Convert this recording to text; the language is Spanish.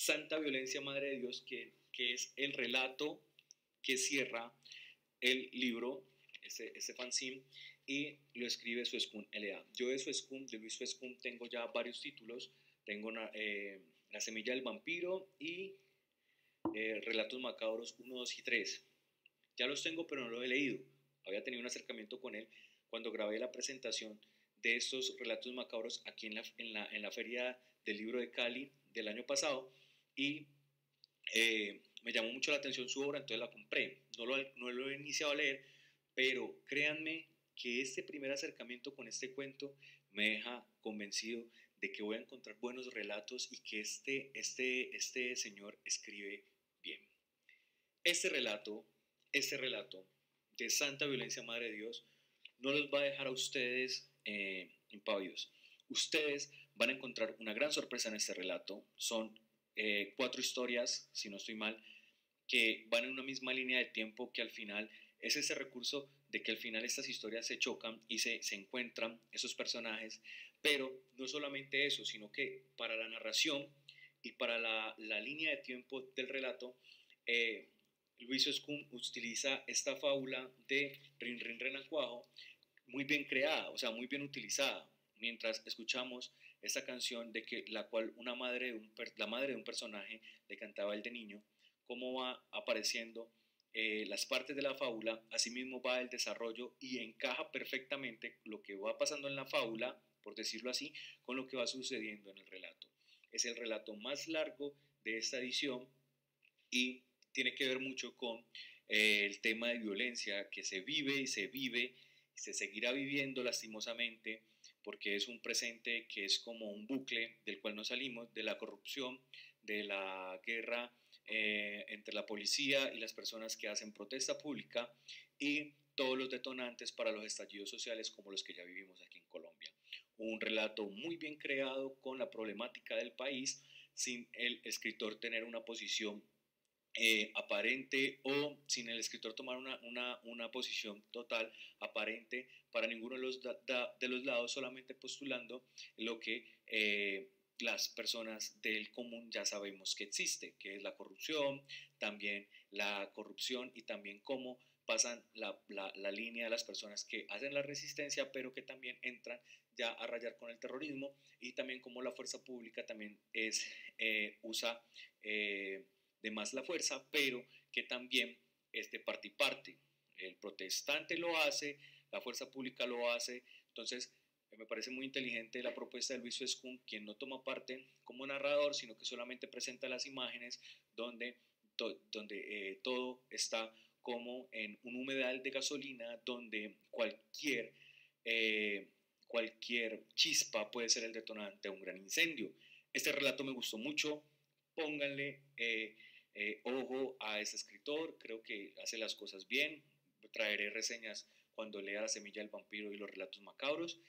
Santa Violencia Madre de Dios, que, que es el relato que cierra el libro, ese, ese fanzine, y lo escribe Suescun L.A. Yo de Suescun, de Luis Suescun, tengo ya varios títulos. Tengo eh, La semilla del vampiro y eh, Relatos macabros 1, 2 y 3. Ya los tengo, pero no los he leído. Había tenido un acercamiento con él cuando grabé la presentación de estos relatos macabros aquí en la, en la, en la feria del libro de Cali del año pasado y eh, me llamó mucho la atención su obra, entonces la compré. No lo, no lo he iniciado a leer, pero créanme que este primer acercamiento con este cuento me deja convencido de que voy a encontrar buenos relatos y que este, este, este señor escribe bien. Este relato, este relato de Santa Violencia Madre de Dios, no los va a dejar a ustedes eh. Ustedes van a encontrar una gran sorpresa en este relato. Son eh, cuatro historias, si no estoy mal, que van en una misma línea de tiempo que al final es ese recurso de que al final estas historias se chocan y se, se encuentran esos personajes, pero no solamente eso, sino que para la narración y para la, la línea de tiempo del relato, eh, Luis Escun utiliza esta fábula de Rin Rin Renacuajo muy bien creada, o sea, muy bien utilizada, mientras escuchamos esta canción de que la cual una madre de un, la madre de un personaje le cantaba el de niño, cómo va apareciendo eh, las partes de la fábula, asimismo va el desarrollo y encaja perfectamente lo que va pasando en la fábula, por decirlo así, con lo que va sucediendo en el relato. Es el relato más largo de esta edición y tiene que ver mucho con eh, el tema de violencia que se vive y se vive y se seguirá viviendo lastimosamente porque es un presente que es como un bucle del cual no salimos, de la corrupción, de la guerra eh, entre la policía y las personas que hacen protesta pública y todos los detonantes para los estallidos sociales como los que ya vivimos aquí en Colombia. Un relato muy bien creado con la problemática del país sin el escritor tener una posición eh, aparente o sin el escritor tomar una, una, una, posición total aparente para ninguno de los, de los lados, solamente postulando lo que eh, las personas del común ya sabemos que existe, que es la corrupción, también la corrupción y también cómo pasan la, la, línea de las personas que hacen la resistencia, pero que también entran ya a rayar con el terrorismo y también cómo la fuerza pública también es, eh, usa de más la fuerza, pero que también es de parte y parte. El protestante lo hace, la fuerza pública lo hace, entonces me parece muy inteligente la propuesta de Luis Escun, quien no toma parte como narrador, sino que solamente presenta las imágenes donde, donde eh, todo está como en un humedal de gasolina, donde cualquier, eh, cualquier chispa puede ser el detonante de un gran incendio. Este relato me gustó mucho, pónganle eh, ojo a ese escritor, creo que hace las cosas bien, traeré reseñas cuando lea La semilla del vampiro y los relatos macabros.